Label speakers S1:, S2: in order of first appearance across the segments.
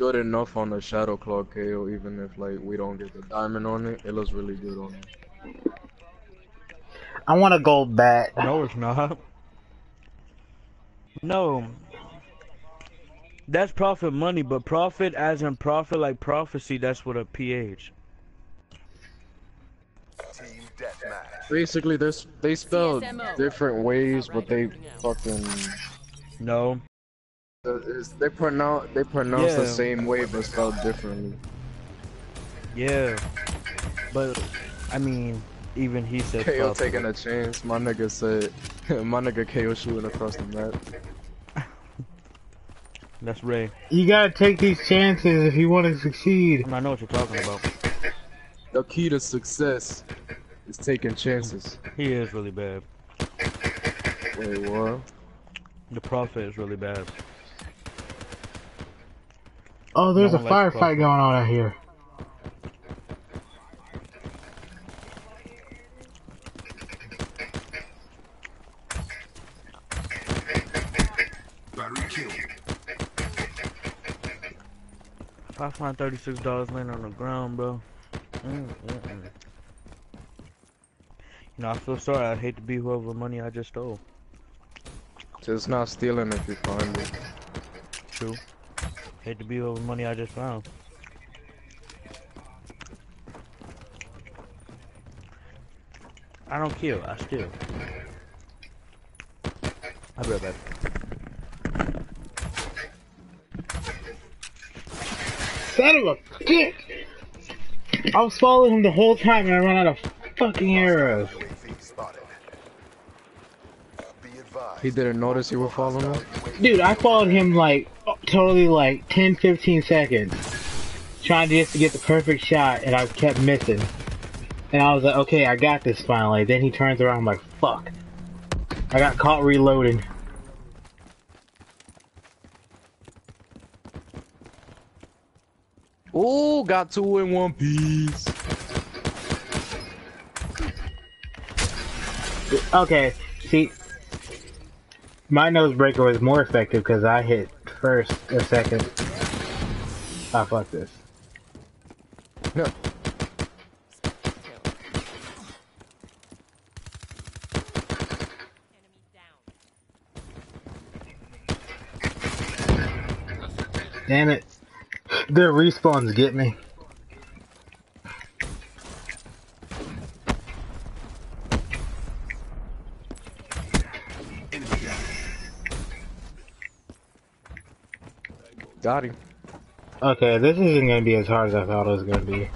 S1: good enough on the Shadow Claw KO, even if like we don't get the diamond on it. It looks really good on it.
S2: I want a gold bat.
S3: No, it's not. No. That's profit money, but profit as in profit like prophecy, that's what a PH.
S4: Team deathmatch.
S1: Basically, this they spell different ways, but they fucking
S3: No.
S1: It's- they pronounce they pronounce the same way but spelled differently.
S3: Yeah. But I mean, even he said
S1: KO
S3: profit.
S1: taking a chance. My nigga said, my nigga KO shooting across the map.
S3: That's Ray.
S2: You gotta take these chances if you want to succeed.
S3: I know what you're talking about.
S1: The key to success is taking chances.
S3: He is really bad.
S1: Wait, what?
S3: The profit is really bad.
S2: Oh, there's
S3: No
S2: a firefight going on out here.
S4: Battery killed.
S3: If I find thirty-six dollars laying on the ground, bro. Mm, mm, mm. You know, I feel sorry. I'd hate to be whoever money I just stole.
S1: Just not stealing if you find it.
S3: True. Hate to be whoever money I just found. I don't kill. I steal. I'll be right back.
S2: Son of a bitch! I was following him the whole time and I ran out of fucking arrows.
S4: UAV spotted. Be advised.
S1: He didn't notice you were following him?
S2: Dude, I followed him like totally like 10, 15 seconds. Trying to just to get the perfect shot and I kept missing. And I was like, okay, I got this finally. Then he turns around, I'm like, fuck. I got caught reloading.
S1: Ooh, got two in one piece.
S2: Okay, see, my nose breaker was more effective because I hit first or second. Ah, fuck this.
S1: No.
S2: Damn it. Their respawns get me.
S1: Got him.
S2: Okay, this isn't gonna be as hard as I thought it was gonna be.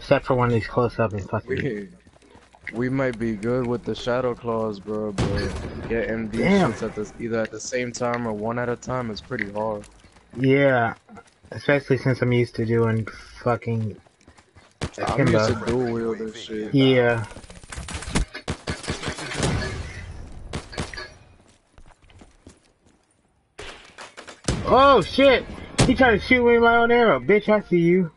S2: Except for one of these close up and fucking.
S1: We, we might be good with the shadow claws, bro, but getting these
S2: Damn.
S1: shits at the, either at the same time or one at a time is pretty hard.
S2: Yeah. Especially since I'm used to doing fucking.
S1: I'm used to dual wield this shit.
S2: Yeah. Oh shit! He tried to shoot me with my own arrow. Bitch, I see you.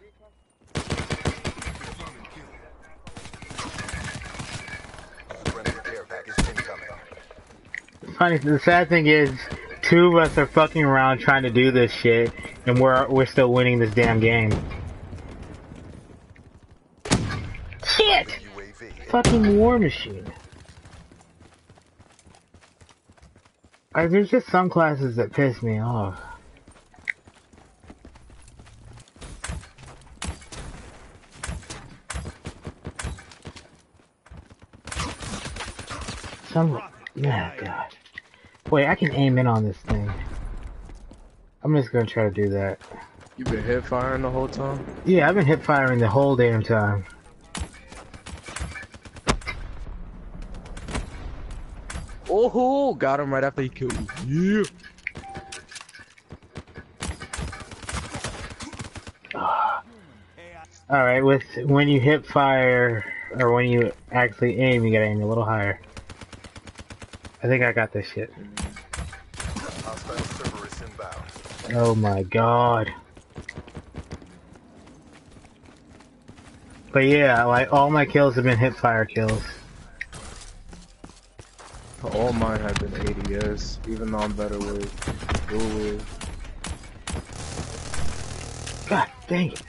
S2: Funny, the sad thing is, two of us are fucking around trying to do this shit, and we're we're still winning this damn game. Shit! Fucking war machine. Uh, there's just some classes that piss me off. Some, oh god. Wait, I can aim in on this thing. I'm just gonna try to do that.
S1: You've been hip firing the whole time?
S2: Yeah, I've been hip firing the whole damn time.
S1: Oh, got him right after he killed me. Yeah.
S2: Alright, with when you hip fire or when you actually aim, you gotta aim a little higher. I think I got this shit.
S4: Hostile Cerberus inbound.
S2: Oh my god. But yeah, like all my kills have been hip fire kills.
S1: All mine have been ADS, even though I'm better with dual wield.
S2: God dang it.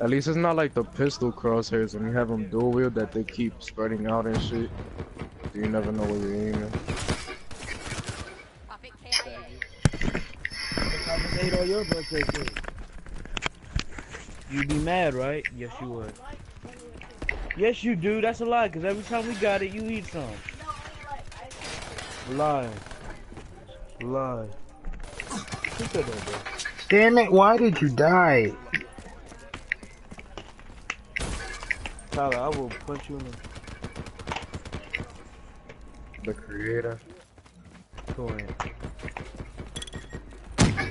S1: At least it's not like the pistol crosshairs when you have them dual wield that they keep spreading out and shit. You never know where you're aiming.
S5: Pop it KIA.
S3: Ate all your birthday cake. You'd be mad, right? Yes, you would. Yes, you do. That's a lie, because every time we got it, you eat some. Lie. Lie. Who said that, bro?
S2: Damn it, why did you die?
S3: Tyler, I will punch you in the...
S1: The creator.
S3: Go in. Yeah,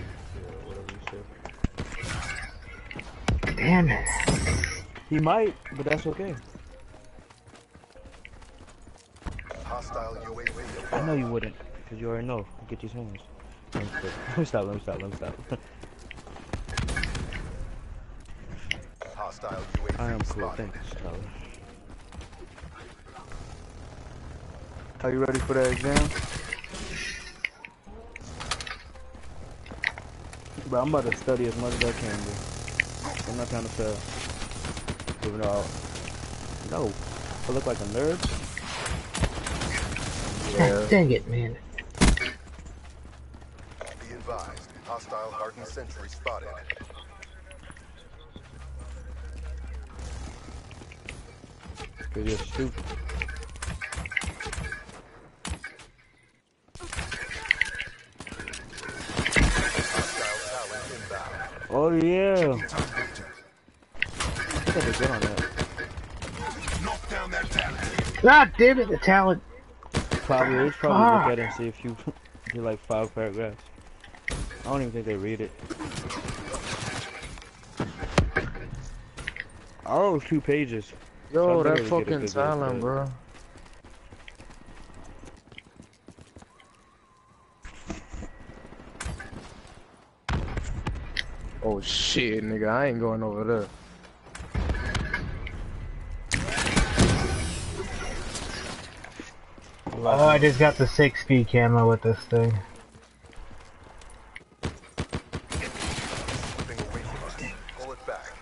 S3: whatever you said.
S2: Damn it.
S3: He might, but that's okay.
S4: Hostile UAV
S3: I know you wouldn't, because you already know. Get these hands. Let me stop, let me stop, let me stop, let me I am
S4: UAV
S3: cool, thanks, Tyler. Are you ready for that exam? Bro, I'm about to study as much as I can, bro. I'm not trying to fail. Even though, I- no, I look like a nerd.
S1: Yeah.
S2: God dang it, man.
S4: Be advised. Hostile hardened sentry spotted.
S3: Cause you're stupid. Oh, that
S4: talent.
S2: God damn it, the talent.
S3: Probably, they probably look at it and see if you do like five paragraphs. I don't even think they read it. Oh, two pages.
S1: Yo,
S3: So I
S1: that
S3: better get a
S1: fucking
S3: good look
S1: talent, bro. Oh shit, nigga, I ain't going over there.
S2: Oh, I just got the 6 speed camo with this thing.
S4: Slipping away from us. Pull it back.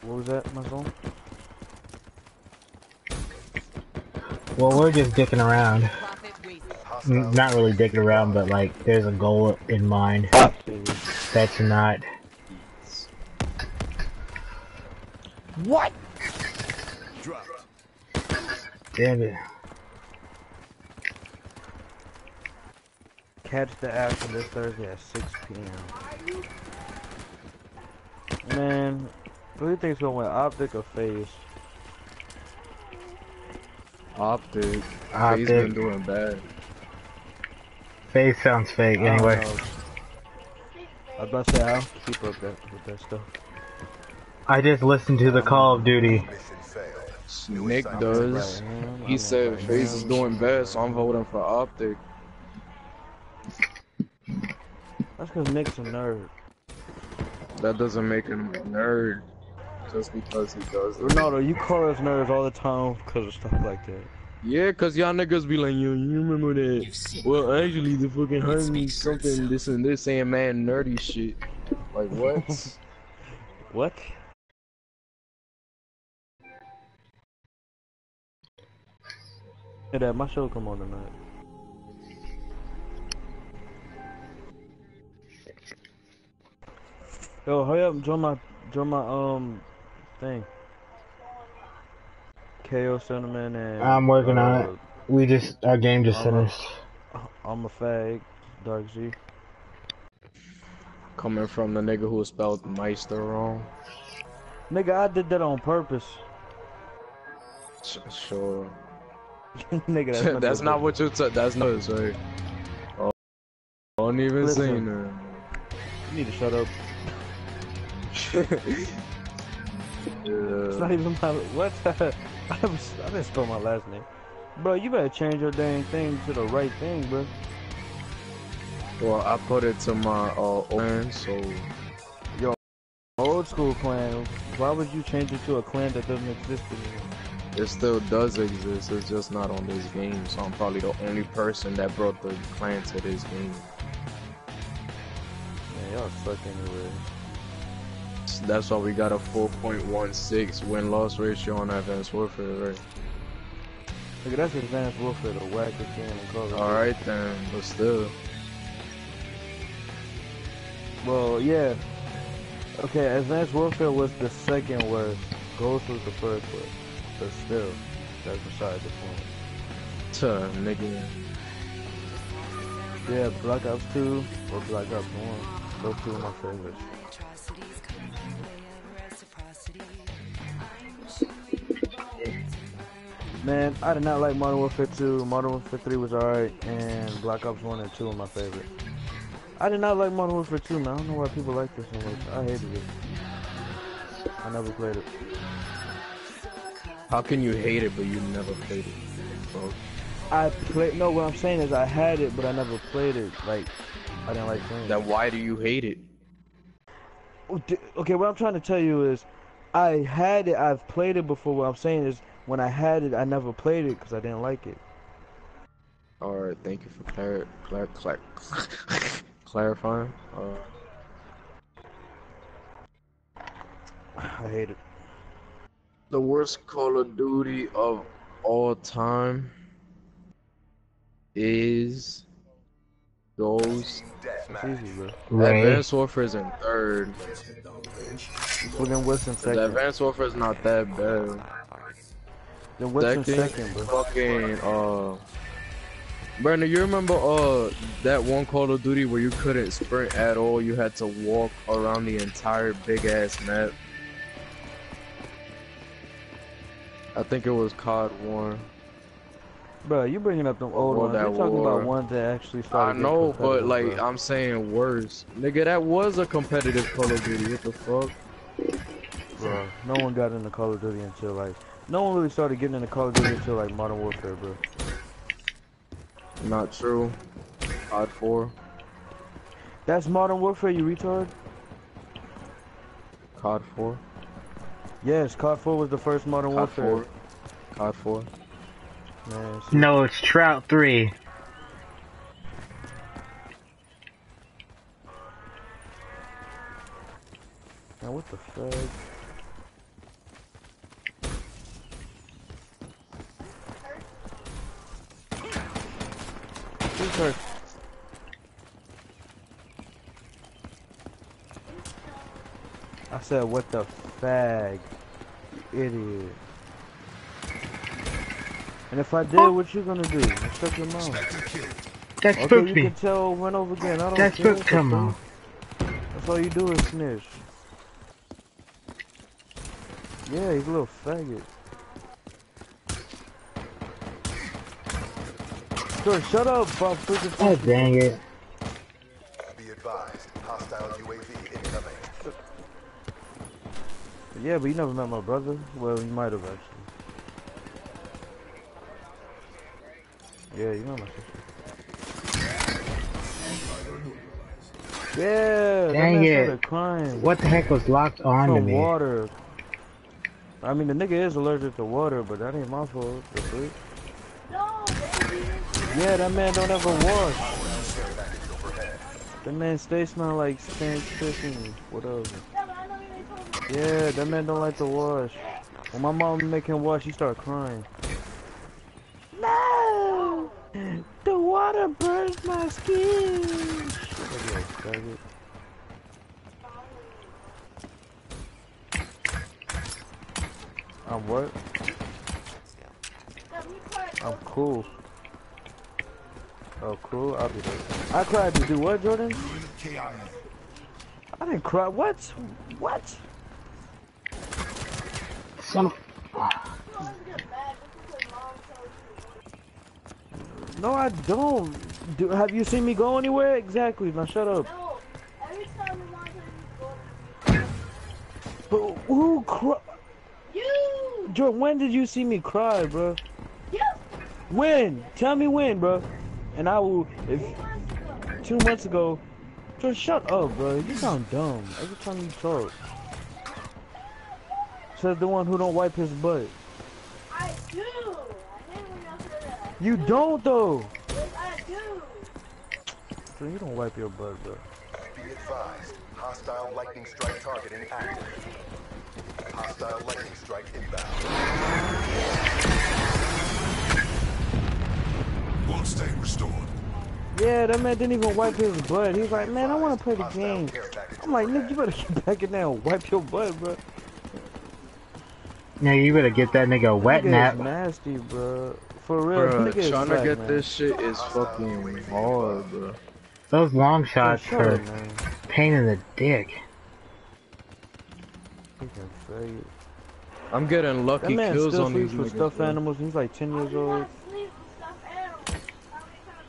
S3: What was that, my phone?
S2: Well, we're just dicking around.
S5: Profit waste.
S4: Hostile
S2: N- Not really dicking around, but like, there's a goal in mind. That's not.
S3: What?
S2: Damn it.
S3: Catch the action this Thursday at 6 p.m. Man, who do you think's gonna win, Optic or FaZe?
S1: Optic. He's
S2: Optic.
S1: been doing bad.
S2: FaZe sounds fake,
S3: I don't
S2: anyway.
S3: know. I was about to say, I don't keep up that, with that stuff.
S2: I just listened to the Call of Duty.
S4: mission.
S1: Nick does. He said FaZe is doing bad, so I'm voting for Optic.
S3: That's cause Nick's a nerd.
S1: That doesn't make him a nerd. Just because he does it.
S3: Ronaldo, you call us nerds all the time because of stuff like that.
S1: Yeah, cause y'all niggas be like, yo, you remember that? Well, actually, the fucking heard me something, this and this, saying man nerdy shit. Like what?
S3: What? Hey, Dad, my show come on tonight. Yo, hurry up, join my, join my, um, thing. KO Cinnamon and...
S2: I'm working on
S3: uh,
S2: it. We just, our game just
S3: Uh-huh.
S2: finished.
S3: I'm a fag, Dark Z.
S1: Coming from the nigga who spelled Meister wrong.
S3: Nigga, I did that on purpose.
S1: Sh- Sure.
S3: Nigga, that's,
S1: That's,
S3: not,
S1: not what you're. T- that's not right. Oh, don't even say
S3: Listen.
S1: that.
S3: You need to shut up. It's not
S1: yeah.
S3: even my what? I, was, I didn't spell my last name, bro. You better change your dang thing to the right thing, bro.
S1: Well, I put it to my uh own, so Yo,
S3: Old school clan. Why would you change it to a clan that doesn't exist anymore?
S1: it still does exist. It's just not on this game. So I'm probably the only person that brought the clan to this game.
S3: Man, y'all suck anyway.
S1: That's why we got a 4.16 win loss ratio on Advanced Warfare, right?
S3: Look, that's Advanced Warfare, the wackest game in Call of Duty.
S1: Alright then, but still.
S3: Well, yeah. Okay, Advanced Warfare was the second worst. Ghost was the first worst. But still, that's beside the point.
S1: Tuh, nigga.
S3: Yeah, Black Ops 2 or Black Ops 1. Those two are my favorites. Man, I did not like Modern Warfare 2. Modern Warfare 3 was alright, and Black Ops 1 and 2 are my favorite. I did not like Modern Warfare 2, man. I don't know why people like this so much. I hated it. I never played it.
S1: How can you hate it but you never played it? Bro.
S3: I played. No, what I'm saying is I had it, but I never played it. Like, I didn't like playing. it.
S1: Then why do you hate it?
S3: Okay, what I'm trying to tell you is, I had it. I've played it before. What I'm saying is, when I had it, I never played it because I didn't like it.
S1: Alright, thank you for clar clar clar clarifying. Uh,
S3: I hate it.
S1: the worst Call of Duty of all time is
S3: those. Easy, bro.
S1: Advanced Warfare is in third.
S3: What's in
S1: The
S3: second?
S1: Advanced Warfare is not that bad.
S3: Then what's in
S1: Second,
S3: second, bro?
S1: fucking uh, Brandon, you remember uh that one Call of Duty where you couldn't sprint at all? You had to walk around the entire big ass map. I think it was COD One.
S3: Bro, you bringing up them old
S1: War
S3: ones. You're talking
S1: war.
S3: about ones that actually
S1: I
S3: started. getting
S1: know, but like
S3: bro.
S1: I'm saying worse, nigga. That was a competitive Call of Duty. What the fuck?
S3: bro, no one got into Call of Duty until like, no one really started getting into Call of Duty until like Modern Warfare, bro.
S1: Not true. COD Four,
S3: That's Modern Warfare, you retard.
S1: COD Four,
S3: Yes, COD 4 was the first Modern
S1: COD
S3: Warfare.
S1: Four, COD Four.
S3: Man,
S2: No, it's Trout 3.
S3: Now what the fuck? Who's hurt? I said, what the fag? Idiot. And if I did, what you gonna do? Shut your mouth.
S2: That
S3: Okay, you
S2: me.
S3: can tell run over again. I don't
S2: That
S3: care.
S2: spooked him
S3: That's
S2: off.
S3: That's all you do is snitch. Yeah, he's a little faggot. Sure, shut up, Bob. Freaking
S2: Oh, dang it.
S4: Be advised, hostile UAV incoming.
S3: Yeah, but you never met my brother. Well, you might have actually. Yeah, you know my sister. Yeah,
S2: Dang it.
S3: crying.
S2: What the heck was locked on to
S3: From
S2: me?
S3: water. I mean, the nigga is allergic to water, but that ain't my fault. Yeah, that man don't ever wash. That man stay smell like stank chicken, whatever. Yeah, that man don't like to wash. When my mom make him wash, he start crying. No! The water burns my skin! Shut up, you faggot. I'm what? I'm cool. Oh, cool. I'll be there. I cried to do what, Jordan? I didn't cry. What? What?
S2: Son of-
S3: No, I don't. Do, have you seen me go anywhere? Exactly. Now shut up.
S5: No, every time we want to go
S3: But who cry?
S5: You!
S3: Jordan, when did you see me cry, bro?
S5: You!
S3: When? Tell me when, bro. And I will. If two months ago. Jordan, shut up, bro. You sound dumb every time you talk. Says the one who don't wipe his butt.
S5: I do! I hate when y'all that.
S3: You don't though.
S5: Yes, I do!
S3: Jordan, you don't wipe your butt, bro.
S4: Be Be advised, hostile lightning strike targeting active. Hostile lightning strike inbound.
S6: Won't stay restored.
S3: Yeah, that man didn't even wipe his butt. He was like, man, I want to play the game. I'm like,
S4: on
S3: Nick, you better get back in there and wipe your butt, bro.
S2: Now you better get that nigga a wet
S3: Nigga is
S2: nap.
S3: nasty, bro. For real,
S1: Bruh,
S3: nigga
S1: trying to get
S3: man.
S1: this shit is fucking hard, bro.
S2: Those long shots
S3: shut
S2: are
S3: man.
S2: pain in the dick.
S1: I'm getting lucky kills on these
S3: sleeps with
S1: niggas.
S3: stuffed animals. He's like 10 years old.
S5: sleep with stuffed animals. How many times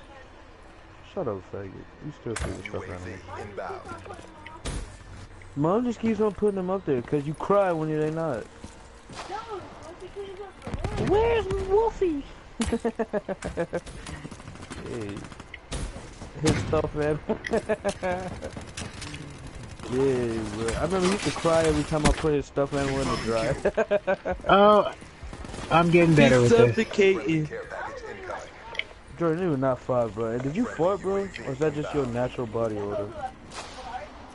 S3: Shut up, faggot. You still sleep with stuffed animals.
S4: UAV inbound.
S3: Mom just keeps on putting them up there because you cry when they're not.
S5: No, the kid up for?
S3: Where's Wolfie? hey. His stuff, man. yeah, bro. I remember he used to cry every time I put his stuff animal in the dry.
S2: Oh, I'm getting better with this.
S4: Friendly care package incoming.
S3: Jordan, you were not five, bro. Did you fart, bro? Or is that just your natural body odor?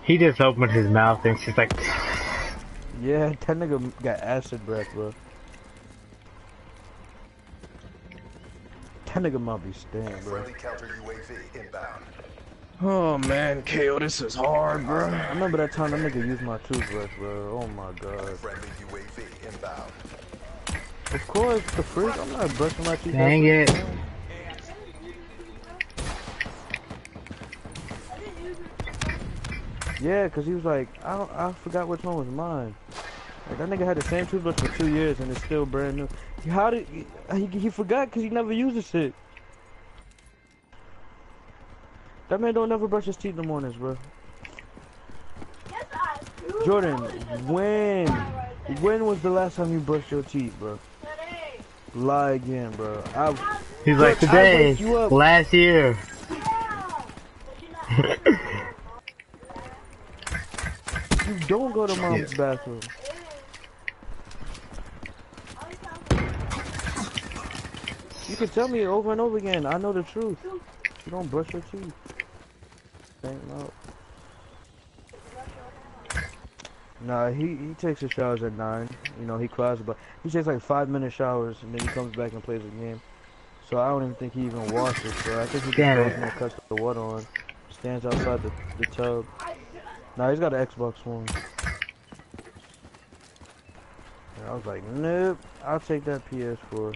S2: He just opened his mouth and she's like,
S3: Yeah, that nigga got acid breath, bro. That nigga might be staying, bro.
S4: Friendly counter UAV inbound.
S1: Oh man, KO, this is hard, bro.
S3: I remember that time that nigga used my toothbrush, bro. Oh my god.
S4: Friendly UAV inbound.
S3: Of course, the freak. I'm not brushing my teeth.
S2: dang it.
S3: Yeah, cause he was like, I don't, I forgot which one was mine. Like that nigga had the same toothbrush for two years and it's still brand new. How did he? He, he forgot cause he never used the shit. That man don't never brush his teeth in the mornings, bro.
S5: Yes, I do.
S3: Jordan, when, when was the last time you brushed your teeth, bro?
S5: Today.
S3: Lie again, bro. I,
S2: He's like,
S3: Look,
S2: today, last year.
S5: Yeah. But you're not.
S3: you don't go to mom's bathroom. You can tell me over and over again. I know the truth. You don't brush your teeth. Thank no. Nah, he he takes his showers at nine. You know he cries, but he takes like five minute showers and then he comes back and plays a game. So I don't even think he even washes, bro. I think he just
S2: Damn
S3: goes and cuts the water on, stands outside the, the tub. Nah, he's got an Xbox One. And I was like, nope, I'll take that PS4.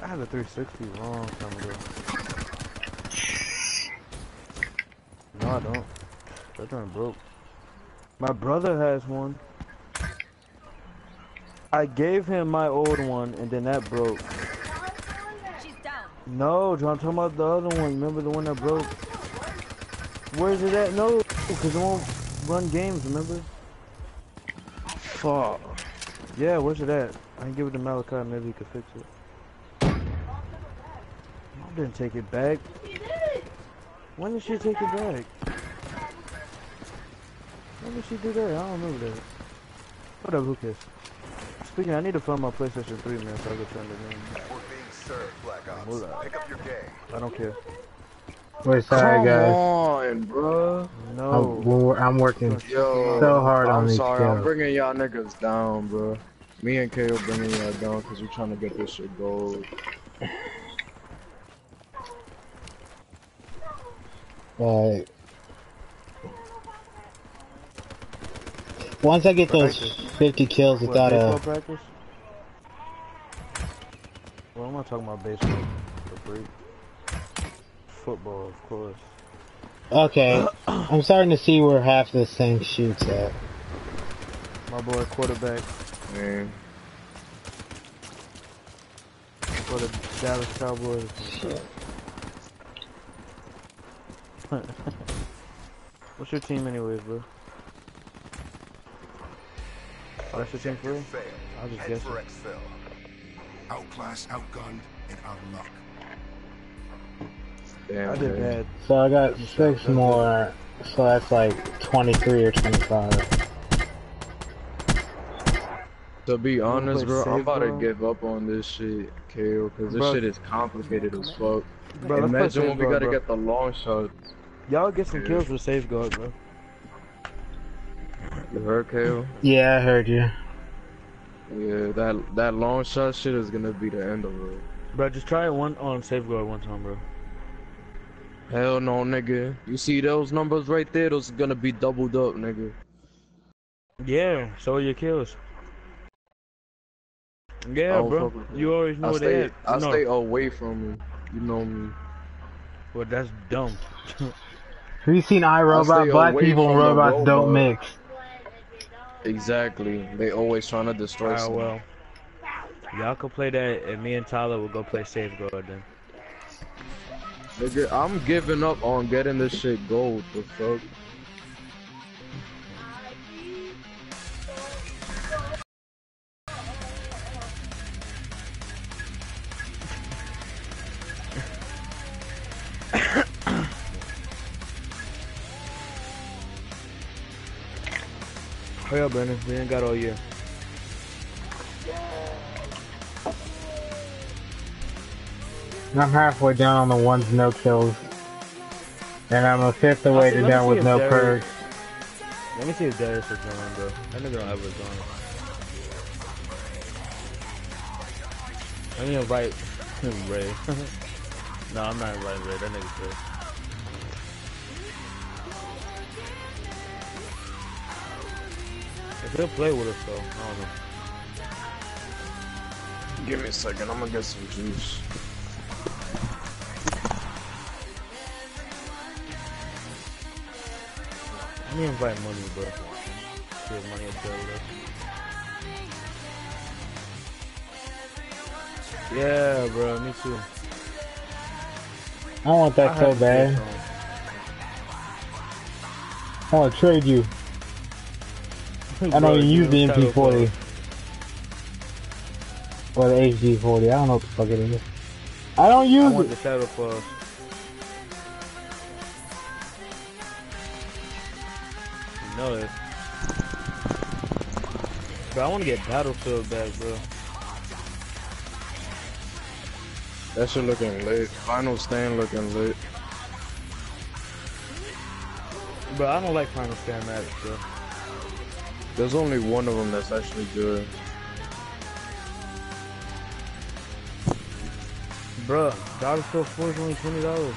S3: I had a 360 a long time ago. No, I don't. That thing broke. My brother has one. I gave him my old one, and then that broke. No, John, I'm talking about the other one. Remember the one that broke? Where's it at? No, because it won't run games, remember?
S1: Fuck.
S3: Yeah, where's it at? I can give it to Malachi, maybe he could fix it. I didn't take it back. When did she take it back? When did she do that? I don't remember that. Whatever, who cares? Speaking, I need to find my PlayStation 3, man, so I can turn it in.
S4: We're being served, Black Ops.
S3: Moolah.
S4: Pick up your game.
S3: I don't care.
S2: We're sorry,
S1: Come
S2: guys.
S1: on, bro.
S3: No.
S2: I'm, I'm working
S1: Yo,
S2: so hard on
S1: I'm
S2: these
S1: sorry, I'm bringing y'all niggas down, bro. Me and KO bringing y'all down because we're trying to get this shit gold.
S2: Alright. Once I get those 50 kills
S3: What,
S2: without
S3: baseball
S2: a...
S3: practice? Well, I'm not talking about baseball. For free. Football, of course.
S2: Okay, I'm starting to see where half this thing shoots at.
S3: My boy, quarterback
S1: Man.
S3: for the Dallas Cowboys. Shit. What's your team, anyways, bro? Oh, that's your team for real? I was just
S4: Head
S3: guessing.
S4: for exfil.
S6: Outclassed, outgunned, and out of luck.
S1: Damn,
S3: I did bad.
S2: So I got six more, so that's like 23 or 25.
S1: To be honest, bro, I'm about to give up on this shit, KO, because this
S3: Bro.
S1: shit is complicated as fuck.
S3: Bro,
S1: Imagine when we gotta
S3: bro.
S1: get the long shot.
S3: Y'all get some kills with safeguard, bro.
S1: You heard, KO?
S2: Yeah, I heard you.
S1: Yeah, that that long shot shit is gonna be the end of it.
S3: Bro, just try it one on safeguard one time, bro.
S1: Hell no, nigga. You see those numbers right there? Those are gonna be doubled up, nigga.
S3: Yeah, so are your kills. Yeah,
S1: don't
S3: bro. You always know
S1: I stay,
S3: at.
S1: I
S3: no,
S1: stay away from you. You know me.
S3: well, that's dumb.
S2: Have you seen
S1: I
S2: iRobot? Black people and
S1: from the
S2: robots don't mix.
S1: Exactly. They always trying to destroy
S3: Alright,
S1: something.
S3: well. Y'all can play that, and me and Tyler will go play safeguard then.
S1: Nigga, I'm giving up on getting this shit gold. The fuck?
S3: Up, Brandon. We ain't got all year.
S2: I'm halfway down on the ones no kills. And I'm a fifth away to down with no
S3: Darius-
S2: perks.
S3: Let me see if Darius is going, bro. That nigga don't ever join. Let me invite Ray. no, I'm not inviting Ray. That nigga's good. If he'll play with us, though, I don't know.
S1: Give me a second. I'm gonna get some juice.
S3: Let me invite money, bro. See if money will play with us. Yeah, bro, me too.
S2: I want that
S3: I
S2: so bad. I want to trade you. I don't even
S3: you
S2: use the MP40. Or the HD40. I don't know what the fuck it is. I don't
S3: I
S2: use
S3: want
S2: it.
S3: the shadow plus. You know it. Bro, I want to get Battlefield back, bro.
S1: That shit looking lit. Final stand looking lit.
S3: Bro, I don't like Final Stand maps, bro.
S1: There's only one of them that's actually good.
S3: Bro, Battlefield 4 is only $20.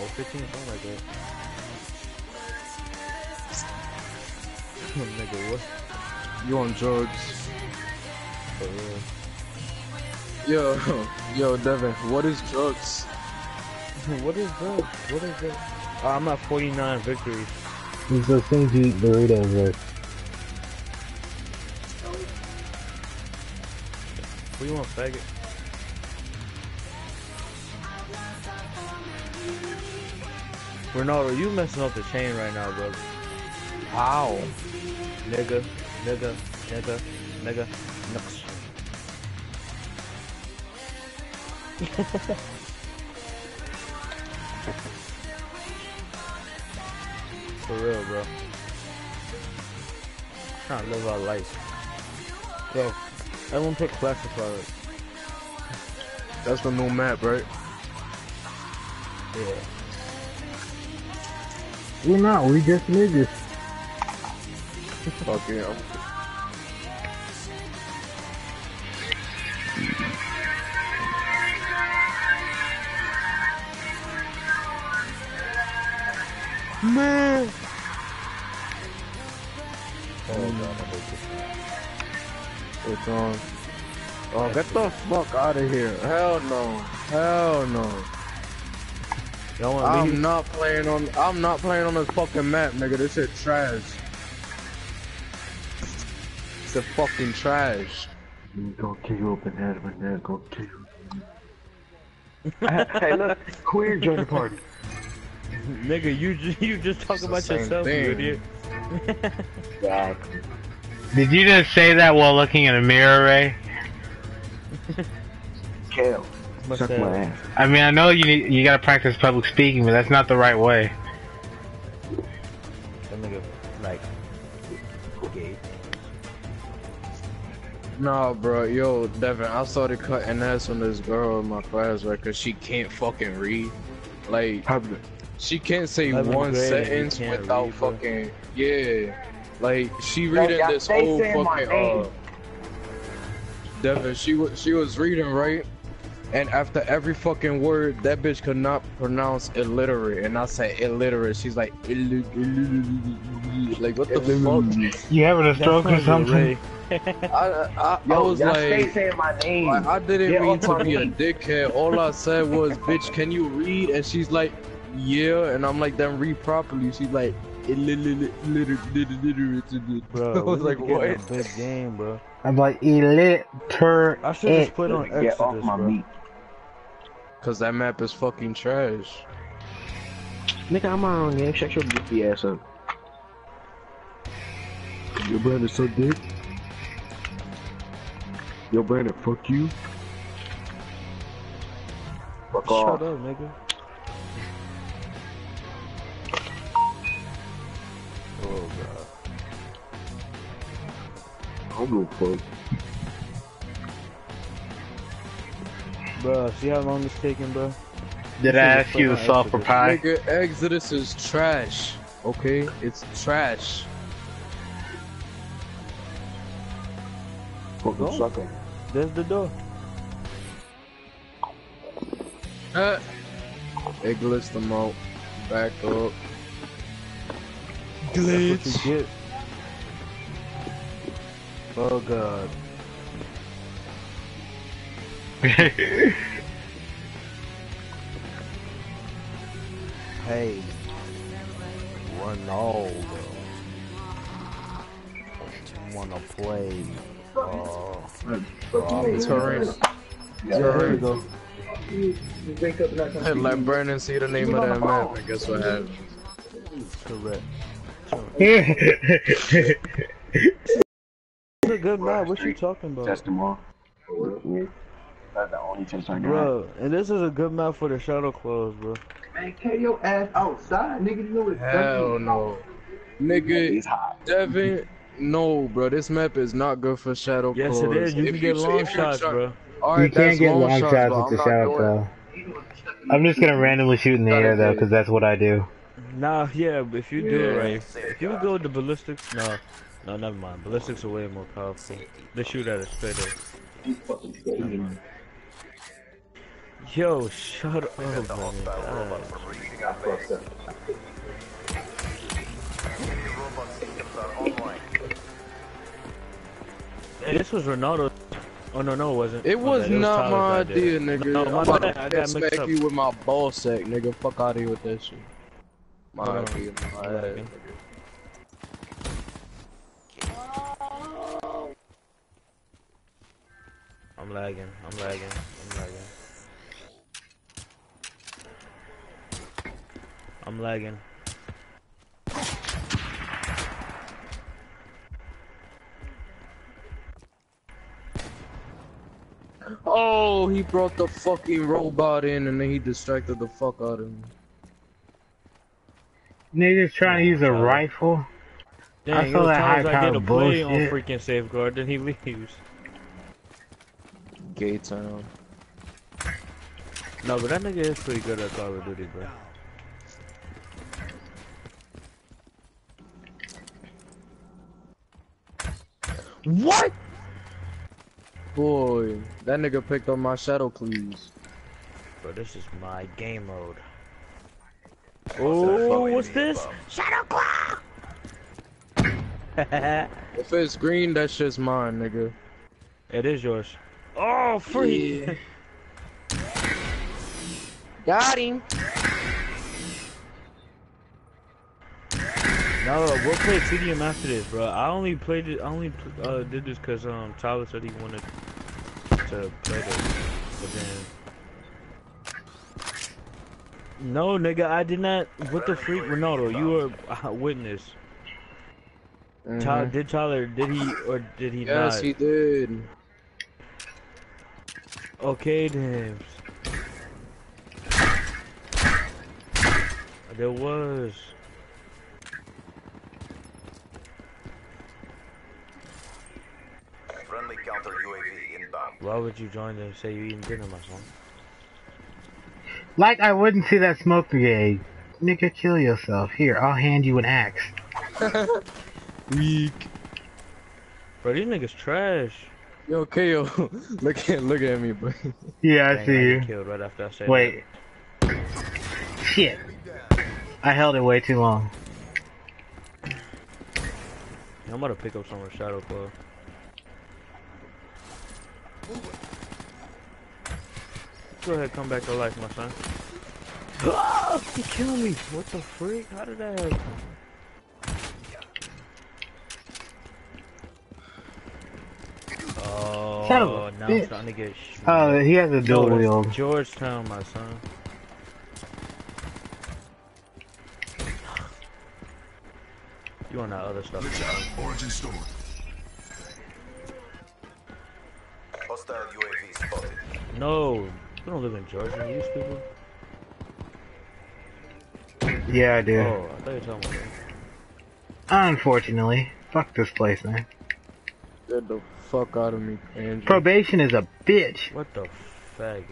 S3: Or fifteen or something like that. Nigga, what?
S1: You on drugs?
S3: For real.
S1: Yo, yo, Devin, what is drugs?
S3: what is that? What is that? Uh, I'm at 49 victories.
S2: These those things you eat Doritos with.
S3: What you want, faggot? Ronaldo, you messing up the chain right now, bro.
S1: How?
S3: Nigga, nigga, nigga, nigga, nigga. For real, bro. Trying to live our life. Yo, everyone pick classified.
S1: That's the new map, right?
S3: Yeah.
S2: We're not. We just niggas.
S1: Fuck yeah. This. It's on. Oh, get the fuck out of here. Hell no. Hell no.
S3: Y'all want to
S1: I'm
S3: leave?
S1: not playing on I'm not playing on this fucking map, nigga. This shit trash. It's a fucking trash.
S7: Gonna kill you open head when they're gonna kill you. hey, look, queer join the party.
S3: Nigga, you just you just talk
S1: It's
S3: about
S1: same
S3: yourself, you
S1: thing.
S3: idiot.
S7: Exactly.
S2: Did you just say that while looking in a mirror, Ray?
S7: Kale,
S3: Must
S7: suck
S3: have-
S7: my ass.
S2: I mean, I know you need, you gotta practice public speaking, but that's not the right way.
S3: That nigga, like, gay.
S1: Nah, bro, yo, Devin, I started cutting ass on this girl in my class, right? Cause she can't fucking read. Like, she can't say one
S3: grade and you
S1: sentence without
S3: read, bro.
S1: fucking, yeah. Like, she reading
S7: y'all
S1: this
S7: stay
S1: whole fucking, uh. Devin, she was, she was reading, right? And after every fucking word, that bitch could not pronounce illiterate. And I said illiterate. She's like, "Illi- illi- like, what the fuck?
S2: You having a stroke or something?
S3: Ray.
S1: I, I, I
S7: Yo,
S1: was like,
S7: stay saying my name.
S1: I, I didn't
S7: Get
S1: mean to
S7: my
S1: be a
S7: knee.
S1: dickhead. All I said was, bitch, can you read? And she's like, yeah. And I'm like, then read properly. She's like, illiterate.
S3: Bro,
S1: I was
S3: we
S1: like,
S3: need to get in
S1: what?
S3: a big game, bro.
S2: I'm like elite per.
S3: I should just put on
S7: Get off
S3: Exodus,
S7: my
S3: bro.
S7: meat.
S1: Cause that map is fucking trash.
S7: Nigga, I'm on game. Shut your goofy ass up. Your brother so dick. Yo, Brandon, fuck you. Fuck
S3: Shut
S7: off.
S3: up, nigga. Oh god.
S7: I don't give a fuck.
S3: Bro, see how long it's taking, bro?
S2: Did I ask you to
S3: Put
S2: solve for
S3: Exodus.
S2: pie?
S1: Nigga, Exodus is trash. Okay, it's trash.
S7: Fucking
S3: Go.
S7: sucker.
S3: There's the door.
S1: Uh, they glitched them out. Back up.
S3: That's what you get. Oh uh, god. Hey. Ronaldo. Wanna play. Uh, oh.
S1: Turin.
S7: There we go.
S1: Hey, let Brandon see the name of that map, and guess what happened?
S3: Correct. It's a good map. What you talking about?
S7: Test them all. That's the only test I got.
S3: Bro, and this is a good map for the shadow claws, bro.
S7: Man, carry your ass outside, nigga. You know it's
S1: Hell no. Nigga,
S7: It's hot.
S1: Devin, no, bro. This map is not good for shadow
S3: Yes,
S1: claws.
S3: it is. You
S1: If
S3: can get long
S1: if you're
S3: shots,
S1: try-
S3: bro.
S1: Alright,
S2: You can't get long
S1: shots,
S2: shots with the shadow
S1: doing-
S2: claw. I'm just gonna randomly shoot in the air though, because that's what I do.
S3: Nah, yeah, but if you do it right, if you go with the ballistics, no, no, never mind. Ballistics are way more powerful. They shoot at a spitter. Yo, shut up, man. Hey, this was Ronaldo. Oh no, no, it wasn't.
S1: It
S3: My
S1: was
S3: bad,
S1: not
S3: Tyler's
S1: my
S3: idea.
S1: idea, nigga.
S3: No,
S1: I'm
S3: my bad, I got mixed
S1: smack
S3: up.
S1: you with my ball sack, nigga. Fuck out of here with that shit. My
S3: Hold on.
S1: idea, my
S3: Alright. I'm lagging. I'm lagging. I'm lagging. I'm lagging.
S1: Oh, he brought the fucking robot in and then he distracted the fuck out of me.
S2: Niggas trying to use a rifle.
S3: Dang,
S2: I
S3: it
S2: saw
S3: was
S2: that
S3: times I
S2: high
S3: get a
S2: power
S3: play on freaking safeguard, then he leaves.
S1: Gay town.
S3: No, but that nigga is pretty good at Call of Duty, bro.
S1: What? Boy, that nigga picked up my shadow cleaves.
S3: Bro, this is my game mode. Oh, what's this? Shadow Claw!
S1: if it's green, that's just mine, nigga.
S3: It is yours. Oh, free!
S1: Yeah. Got him.
S3: No, we'll play TDM after this, bro. I only played it. I only uh, did this because um Tyler said he wanted to play this, but then. No, nigga, I did not. What the freak, Ronaldo? You were a witness. Tyler,
S1: Mhm.
S3: did Tyler? Did he or did he
S1: Yes,
S3: not?
S1: he did.
S3: Okay, then. There was.
S4: Friendly Counter UAV inbound.
S3: Why would you join and say you eating dinner, my son?
S2: Like I wouldn't see that smoke brigade. Nigga, kill yourself. Here, I'll hand you an axe.
S1: Weak.
S3: Bro, these niggas trash.
S1: Yo, KO, look at look at me, bro.
S2: Yeah, I
S3: Dang,
S2: see
S3: get
S2: you.
S3: Killed right after I said
S2: Wait. Shit. I held it way too long.
S3: that. I'm about to pick up some of the Shadow Club. Go ahead, come back to life, my son. Ah, he killed me. What the freak? How did that happen? Oh,
S2: Son of a
S3: now I'm
S2: bitch.
S3: starting to get. sh-
S2: Oh, he has a dual
S3: No, it's
S2: wield.
S3: Georgetown, my son. You on that other stuff?
S6: Listen, origin story.
S4: Hostile UAV spotted.
S3: No, we don't live in Georgia. You stupid.
S2: Yeah, I do.
S3: Oh, I thought you were talking about that.
S2: Unfortunately. Fuck this place, man.
S1: Get the fuck out of me, Andrew.
S2: Probation is a bitch.
S3: What the faggot?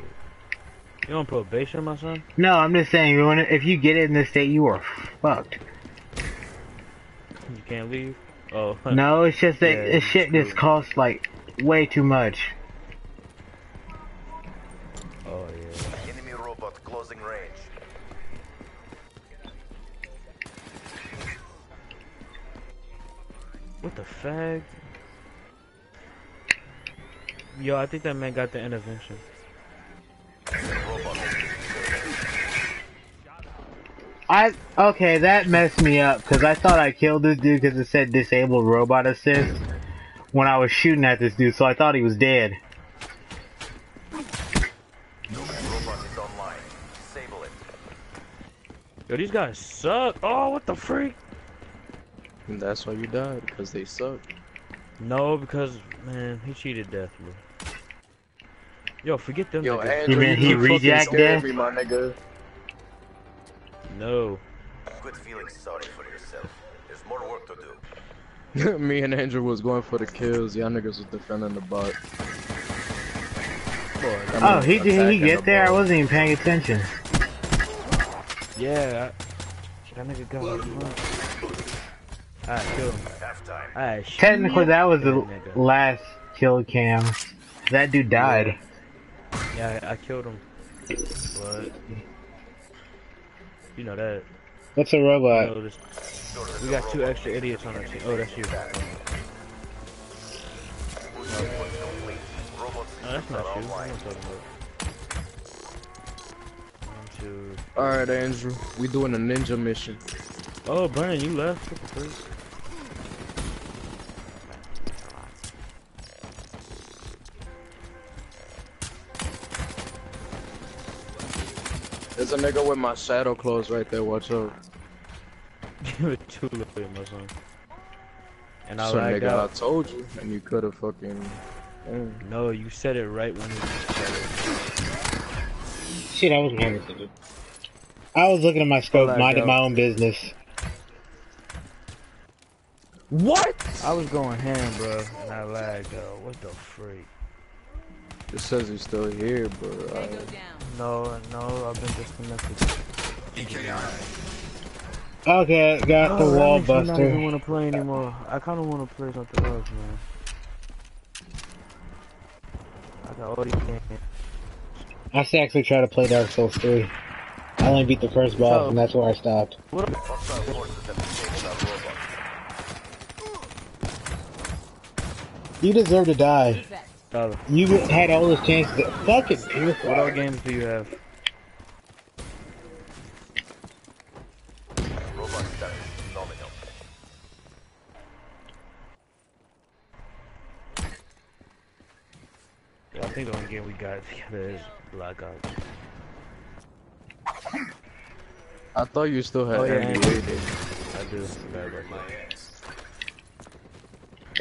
S3: You on probation, my son?
S2: No, I'm just saying, if you get it in this state, you are fucked.
S3: You can't leave. Oh.
S2: No, it's just that
S3: Yeah,
S2: this shit
S3: true.
S2: just costs like way too much.
S3: What the fag? Yo, I think that man got the intervention.
S2: I okay, that messed me up because I thought I killed this dude because it said disabled robot assist when I was shooting at this dude, so I thought he was dead.
S4: Robot is online. Disable it.
S3: Yo, these guys suck. Oh, what the freak?
S1: And that's why you died, because they suck.
S3: No, because man, he cheated death. Yo, forget them.
S1: Yo,
S3: niggas.
S1: Andrew,
S2: mean he
S1: keep fucking
S2: reject
S1: scaring
S2: death?
S1: me, my nigga.
S3: No.
S4: Quit feeling sorry for yourself. There's more work to do.
S1: me and Andrew was going for the kills. Y'all niggas was defending the bot. I
S2: Oh,
S1: mean,
S2: he did he
S1: attacking
S2: get
S1: the
S2: there? I
S1: bot.
S2: wasn't even paying attention.
S3: Yeah. I, that nigga got me. Alright, kill him.
S4: Halftime.
S3: Alright,
S2: Technically, that was the
S3: nigga.
S2: last kill cam. That dude died.
S3: Yeah, I, I killed him. But you know that.
S2: That's a
S3: You
S2: robot?
S3: know, this, we got two extra idiots on our team. Oh, that's you.
S4: Complete.
S3: No, that's not
S4: are
S3: you. What am I talking about?
S1: Alright, Andrew. We doing a ninja mission.
S3: Oh, Brandon, you left.
S1: There's a nigga with my shadow claws right there. Watch out.
S3: You were too late, my son. And I
S1: So,
S3: lagged
S1: nigga,
S3: out.
S1: I told you. And you could have fucking. Damn.
S3: No, you said it right when you said it.
S2: Shit, I wasn't paying attention. I was looking at my scope,
S3: Blacked
S2: minding my own business.
S1: What?
S3: I was going ham, bro, and I lagged out. What the freak?
S1: It says he's still here, but. Uh,
S3: No, no, I've been disconnected.
S2: Okay, got the
S3: Oh, that
S2: wall
S3: makes me not even want to play anymore. I kind of want to play something else, man. I got all these games.
S2: I should actually try to play Dark Souls 3. I only beat the first boss,
S3: So-
S2: and that's where I stopped.
S3: What?
S4: Hostile forces have disabled our robot.
S2: You deserve to die.
S3: Dollar.
S2: You had all those chances to fucking
S3: What
S2: purify.
S3: other games do you have?
S4: Robot status nominal.
S3: Yeah, I think the only game we got together is Black Ops.
S1: I thought you still had
S3: Oh, yeah,
S1: NBA
S3: and-
S1: Day.
S3: I do. Forgot about that.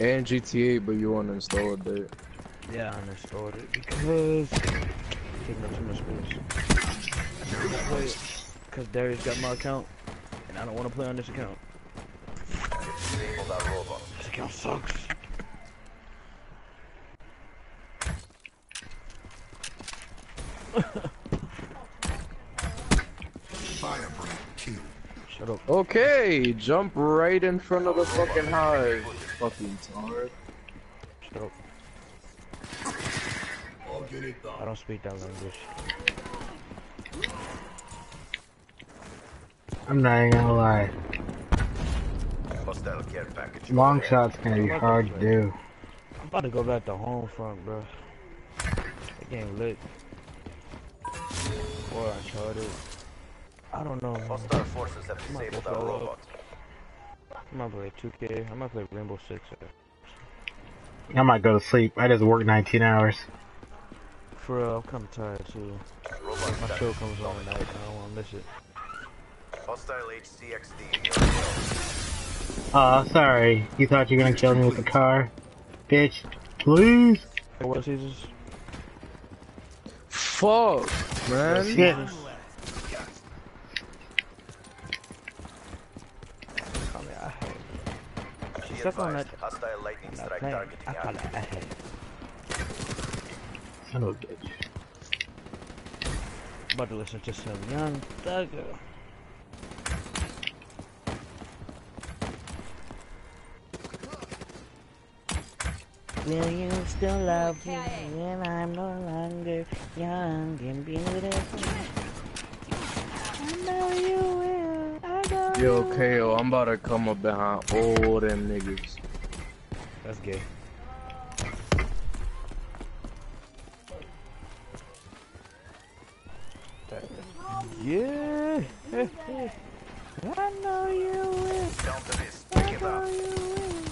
S1: and GTA, but you uninstalled it.
S3: Yeah, I uninstalled it because taking up too much space. Because Darius got my account, and I don't want to play on this account. This account sucks. Shut up.
S1: Okay, jump right in front of the fucking hive. Fucking tar.
S3: Shut up. I don't speak that language.
S2: I'm not even gonna lie.
S4: Hostile care package.
S2: Long shot's gonna be hard to do.
S3: I'm about to go back to home front, bro. That game lit. Or Uncharted. I don't know. man.
S4: Hostile forces have
S3: Might
S4: disabled
S3: go
S4: our
S3: solo.
S4: robot.
S3: I might play 2K. I might play Rainbow Six.
S2: I might go to sleep. I just worked 19 hours.
S3: For real, I'm kinda tired too.
S4: Robot
S3: My
S4: status.
S3: show comes on tonight. and I don't wanna miss it.
S4: Hostile HCXD.
S2: Aw, sorry. You thought you were gonna kill me with the car? Bitch, please?
S3: Hey, what Caesars?
S1: Fuck, man.
S2: Shit.
S3: Call me I hate.
S4: Be
S3: Step on
S4: advised,
S3: that.
S4: hostile lightning strike targeting
S3: I call it
S4: active.
S3: I hate.
S2: Son of a bitch.
S3: About to listen to some Young Thugger. Will you still love me when I'm no longer young and beautiful? I know you will. I know
S1: Yo,
S3: you.
S1: KO, I'm about to come up behind all them niggas.
S3: That's gay. Yeah. I know you will. I know you will.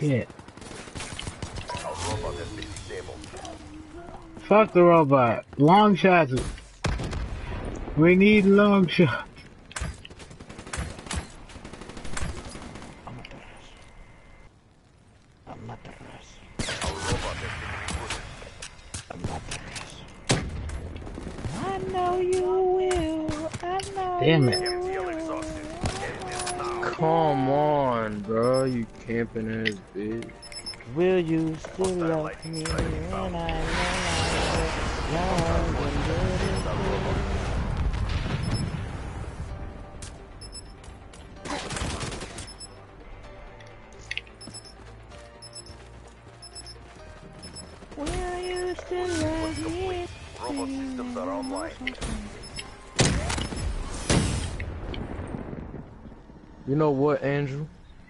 S2: Shit. Fuck the robot. Long shots. We need long shots.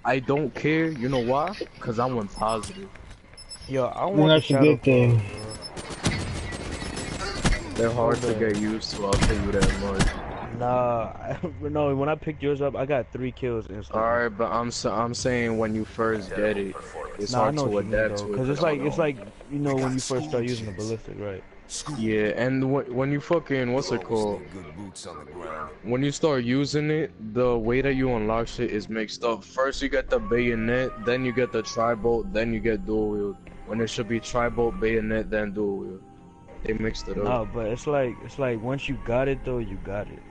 S3: I
S1: don't care. You know why? Cause I went positive.
S3: Yo, I
S2: Well,
S3: want the
S2: that's a
S3: shadow
S2: good thing.
S3: Claw,
S1: They're hard to get used to. I'll tell you that much.
S3: bro. Nah, I, no. When I picked yours up, I got three kills instantly.
S1: All right, but I'm so, I'm saying when you first get it, it's
S3: Nah,
S1: hard to
S3: what you mean
S1: adapt
S3: though,
S1: to it.
S3: because it's
S1: 'cause
S3: like
S1: I
S3: it's like you know when you first start using the ballistic, right?
S6: School.
S1: yeah, and when when you fucking what's it called?
S6: Good boots on the ground.
S1: When you start using it, the way that you unlock shit is mixed up. First you get the bayonet, then you get the tri-bolt, then you get dual wield. When it should be tri-bolt, bayonet, then dual wield. They mixed it up.
S3: No, but it's like it's like once you got it though, you got it.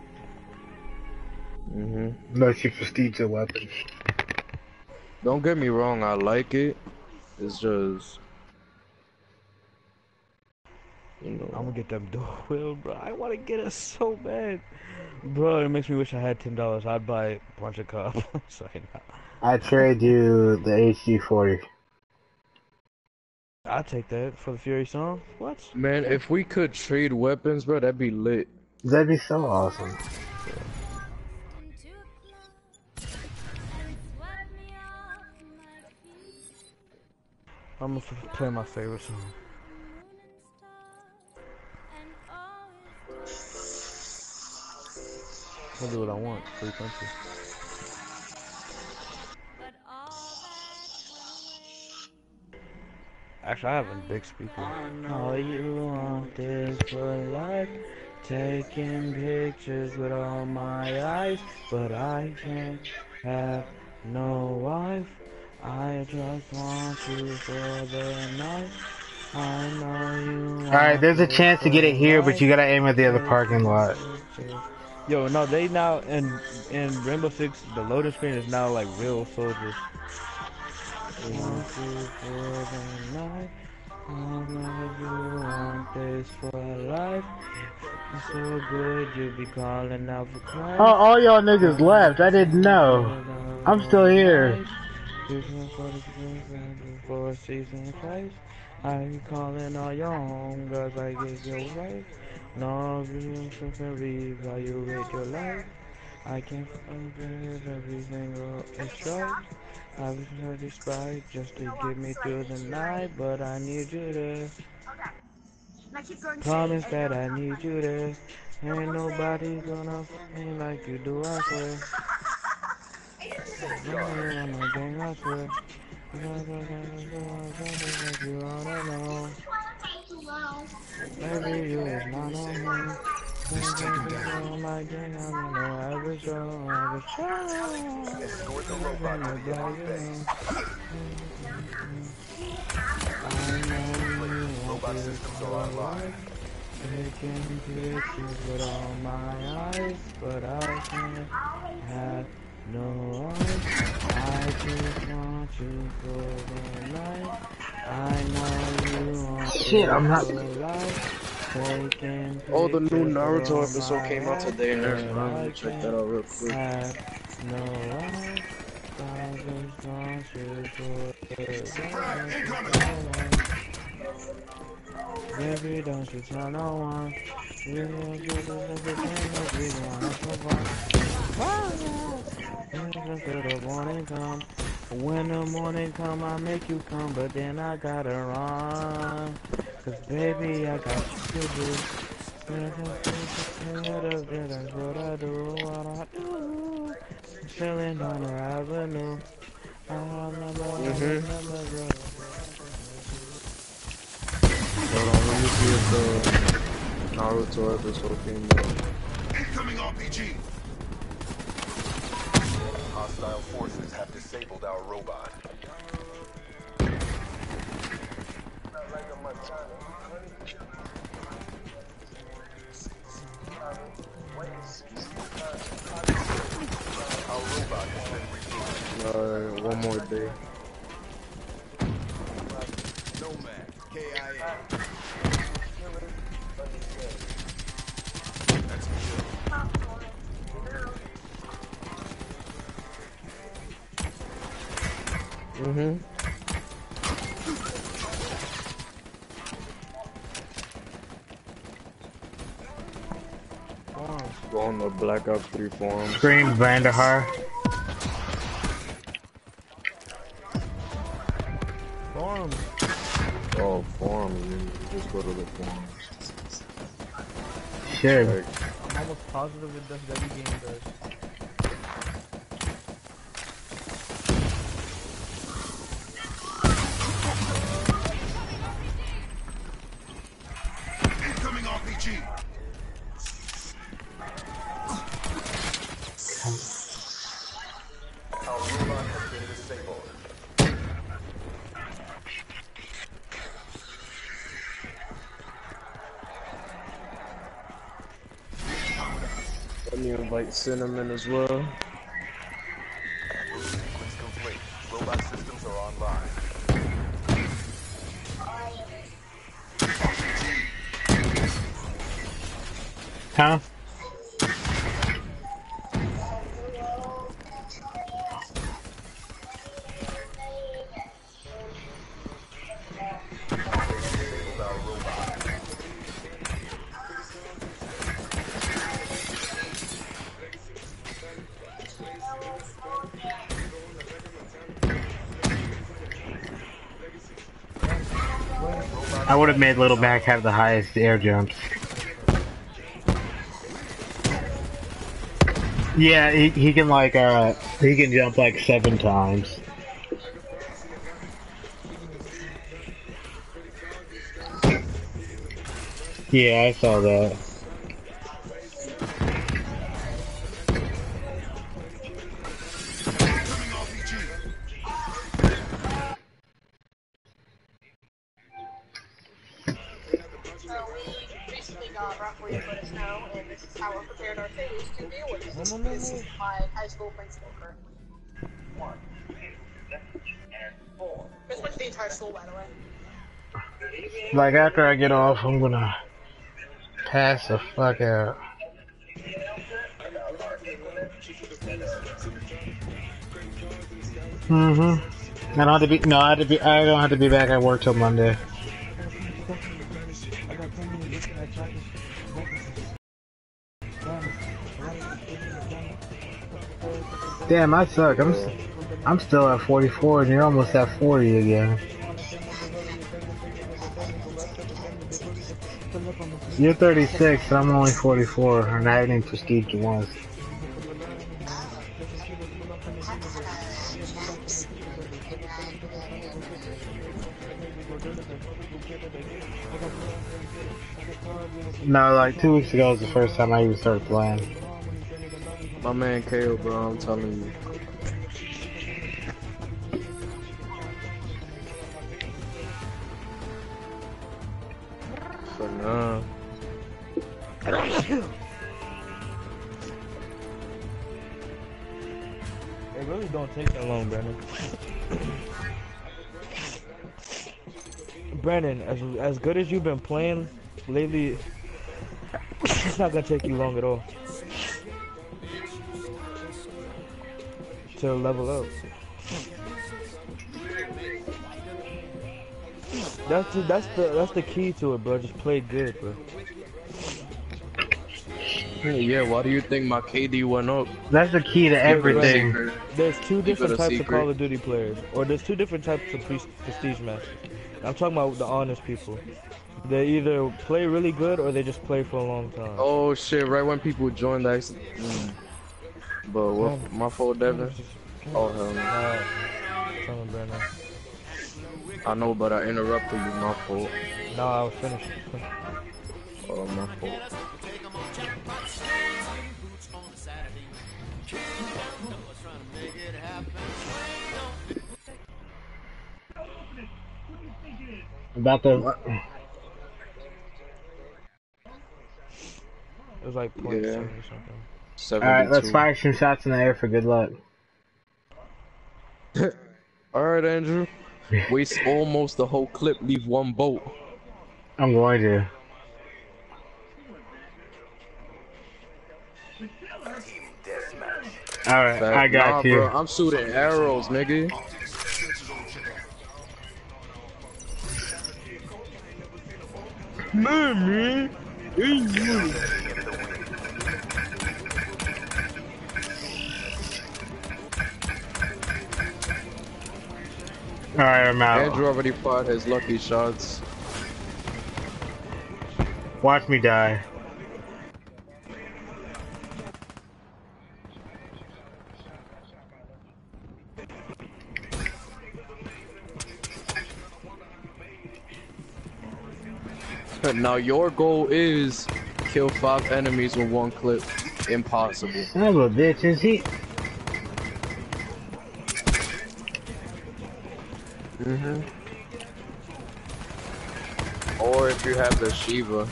S1: hmm
S2: Unless you prestige a weapon.
S1: Don't get me wrong, I like it. It's just, you know.
S3: I'm gonna get them dual wheel, bro. I want to get it so bad, bro. It makes me wish I had ten dollars. I'd buy a bunch of cups. Sorry, nah.
S2: I trade you the HG40.
S3: I'd take that for the Fury song. What?
S1: Man, if we could trade weapons, bro, that'd be lit.
S2: That'd be so awesome.
S3: I'm gonna play my favorite song. I'll do what I want. Free country. Actually, I have a big speaker. All you want is for life. Taking pictures with all my eyes, but I can't have no wife. I just want you for the night. I know you.
S2: Alright, there's a chance to get it here, but you gotta aim at the other parking lot.
S3: Yo, no, they now in in Rainbow Six, the loading screen is now like real soldiers. Want you for the night. As long as you want this for life. It's so good you be calling out for Christ.
S2: Oh, all y'all niggas left. I didn't know. I'm still here.
S3: For season Christ, I be calling all your homegirls like it's your wife. No, you can while your life. I can't forgive every single strike. I was ready sprite just to get me through the night, but I need you to promise that I need you to. Ain't nobody gonna fuck me like you do, I swear. I'm gang, I swear. Know. Baby, you is not on me. On my gang, I'm no average Joe, average Joe.
S4: Escort the robot to the enemy base.
S3: I know
S4: Robot
S3: this
S4: systems are online.
S3: Taking pictures with all my eyes, but I can't have no eyes. I just want you for the night. I know you want
S2: Shit, I'm not-
S3: for life. Taking
S1: Oh, the new Naruto episode came out today.
S3: but
S1: I'm check that out real quick.
S3: have no eyes. I just want you for the
S6: Frag incoming!
S3: Baby, don't you tell no one. We will do this everything that we want want. The morning come. When the morning come, I make you come, but then I gotta run. Cause baby, I got to do. That's what I do, what I do. Chilling on the avenue.
S1: Mhm.
S3: remember,
S1: Hold on, let me see if the Naruto episode came out.
S6: Incoming RPG!
S4: Hostile forces have disabled our robot. Our robot has been rebooted.
S1: Alright, one more day.
S6: Nomad, KIA.
S1: Mm-hmm. Go on the Black Ops 3 forums.
S2: Scream Vandahar.
S3: Forums.
S1: Oh, forums. You just go to the forums.
S2: Shit.
S1: Like,
S3: I'm almost positive it does every game does.
S1: Cinnamon as well.
S2: Huh? I would have made Little Mac have the highest air jumps. Yeah, he, he can like uh he can jump like seven times. Yeah, I saw that. Like after I get off, I'm gonna pass the fuck out. Mm-hmm. I don't have to be. No, I have to be. I don't have to be back at work till Monday. Damn, I suck. I'm. I'm still at 44, and you're almost at 40 again. You're 36, and I'm only 44, and I haven't even prestiged once. No, like two weeks ago was the first time I even started playing.
S1: My man KO, bro, I'm telling you.
S3: Brandon, as as good as you've been playing lately, it's not gonna take you long at all to level up. That's the, that's the that's the key to it, bro. Just play good, bro.
S1: Yeah, why do you think my KD went up?
S2: That's the key to everything.
S3: There's two different
S1: a
S3: types of. Call of Duty players, or there's two different types of prestige matches. I'm talking about the honest people. They either play really good or they just play for a long time.
S1: Oh shit, right when people join that. Mm. But what, my fault, Devin? Oh hell no. I know, but I interrupted you, my fault.
S3: No, I was finished.
S1: Oh, my fault.
S2: About the.
S3: It was like point
S1: Yeah.
S3: seven or something.
S1: 72.
S2: Alright, let's fire some shots in the air for good luck.
S1: Alright, Andrew. Waste almost the whole clip, leave one boat.
S2: I'm going to. Alright, I got
S1: nah,
S2: you.
S1: Bro, I'm shooting arrows, nigga.
S2: Alright, I'm out.
S1: Andrew already fired his lucky shots.
S2: Watch me die.
S1: Now your goal is kill five enemies with one clip. Impossible.
S2: Son of a bitch, is he?
S1: Mm-hmm. Or if you have the Sheiva.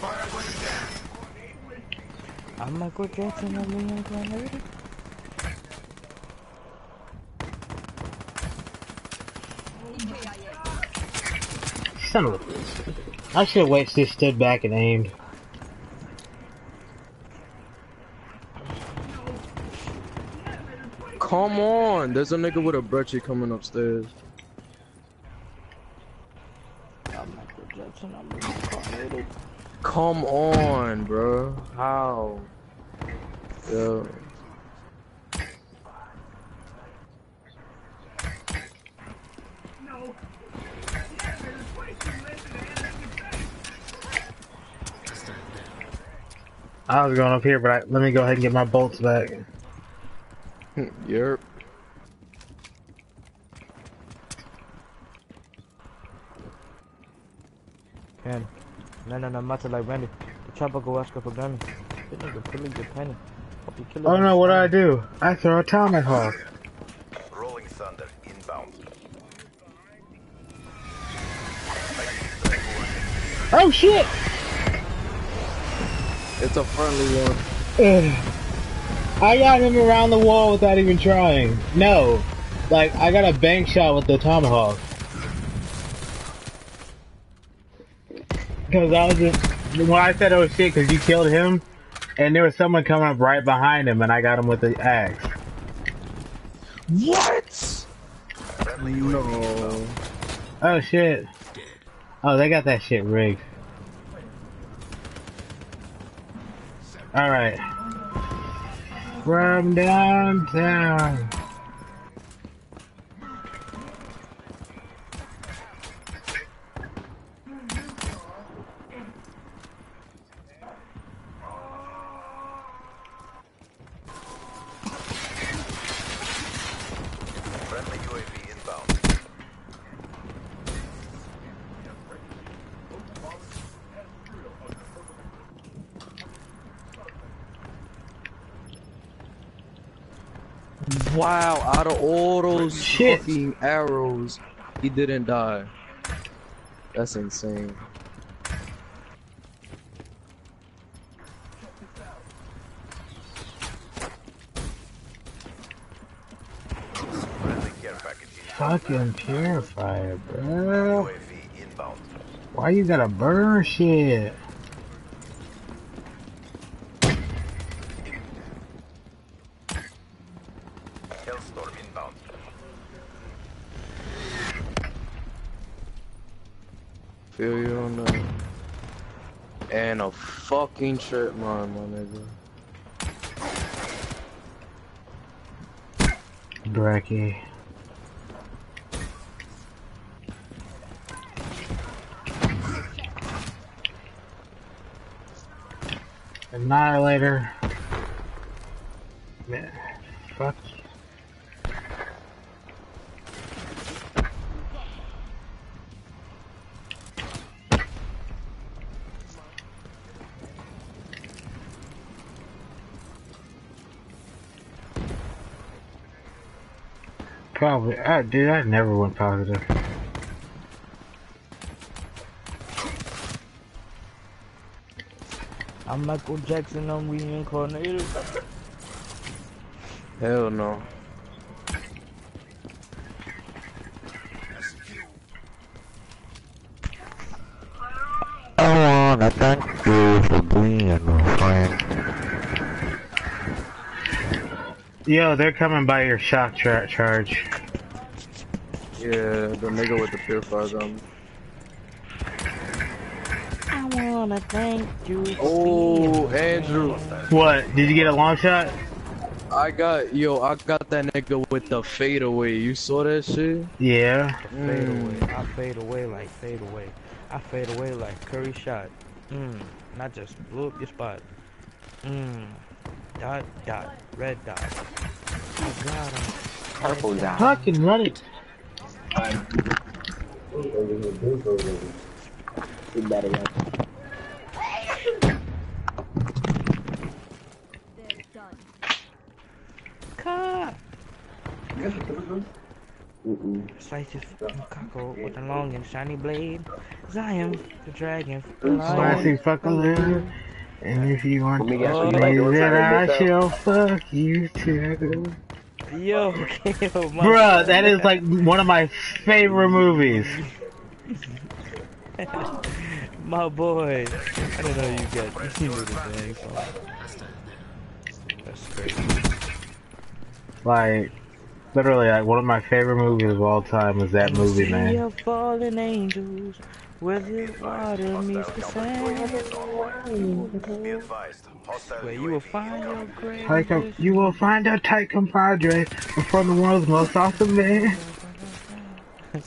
S3: I'm Michael Jackson, I'm Leon Kennedy.
S2: Son of a bitch. I should have waited, just stood back and aimed.
S1: Come on! There's a nigga with a bretchy coming upstairs. Come on, bro. How? Yo.
S2: I was going up here, but I, let me go ahead and get my bolts back.
S1: Yerp.
S3: Ken. No, no, no, matter like Randy. The chopper go ask her for Grammy. This nigga pulling your penny. Hope you kill
S2: Oh no, what do I do? I throw a tomahawk.
S4: Rolling Thunder inbound.
S2: Oh shit!
S1: It's a friendly one.
S2: I got him around the wall without even trying. No. Like, I got a bank shot with the tomahawk. Because I was just, when I said oh shit, because you killed him, and there was someone coming up right behind him, and I got him with the axe.
S1: What? No.
S2: Oh shit. Oh, they got that shit rigged. Alright. From downtown.
S1: Wow, out of all those
S2: Shit.
S1: fucking arrows, he didn't die. That's insane.
S4: Friendly care package inbound.
S2: Fucking purifier, bro. Why you gotta burn shit?
S4: Hellstorm inbound.
S1: Feel you on that. And a fucking shirt mine, my nigga.
S2: Bracky. Annihilator. Man, I, dude, I never went positive.
S3: I'm Michael Jackson, I'm reincarnated.
S1: Hell no.
S8: I wanna thank you for being a friend.
S2: Yo, they're coming by your shock tra- charge.
S1: Yeah, the nigga with the purifier gun.
S3: I wanna thank you.
S1: Oh, Andrew.
S2: What? Did you get a long shot?
S1: I got, yo, I got that nigga with the fadeaway. You saw that shit?
S2: Yeah.
S3: Fade
S1: Mm.
S3: away. I fade away like fade away. I fade away like Curry shot. Mmm. Not just blew up your spot. Mmm. Dot dot. Red dot. I got him.
S7: Purple dot.
S2: Fucking run it.
S7: You better yet.
S9: They're.
S3: Cut.
S7: Mm-mm.
S3: Slice his cockle with a long and shiny blade. Zion, the dragon.
S2: Spicy fucking liver. And if you want to
S7: what you to
S2: I shall fuck you too.
S3: Yo, kill oh, my
S2: Bruh, that is like one of my favorite movies.
S3: my boy. I don't know you got you knew the. That's crazy.
S2: Like, literally, like one of my favorite movies of all time is that movie, man.
S3: Where the water meets the sand.
S4: Be advised. Hostile
S3: Where you will find your grave.
S2: You will find a tight compadre from the world's most awesome man.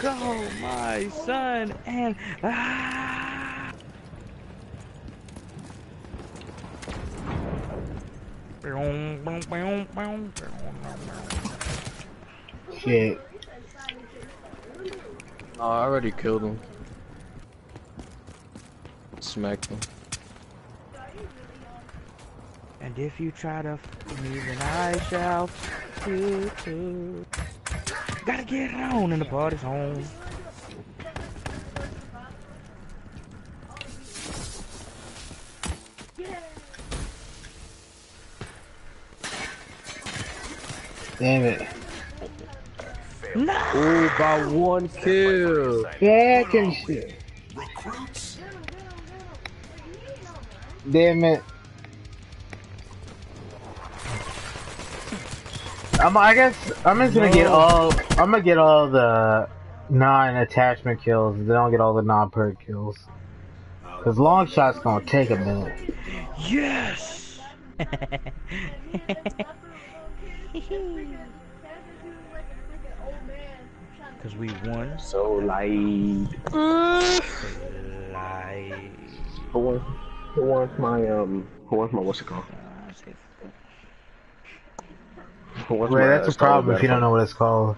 S3: Go, my son, and ah.
S2: Shit.
S1: Oh, I already killed him. Smacked him.
S3: And if you try to f me, then I shall f you too. Gotta get it on, and the party's home.
S2: Damn it.
S4: Failed
S3: No.
S1: Ooh, by one kill.
S2: Fucking shit.
S6: Recruits.
S2: Damn it. I'm, I guess I'm just gonna get all. I'm gonna get all the non-attachment kills. Then I'll get all the non-perk kills. Cause long shot's gonna take a minute.
S3: Yes. Cause we won.
S10: So like,
S3: Like.
S10: who wants, who wants my um, who wants my what's it called? Who wants
S2: Wait,
S10: my,
S2: that's
S10: uh,
S2: a problem if you don't know what it's called.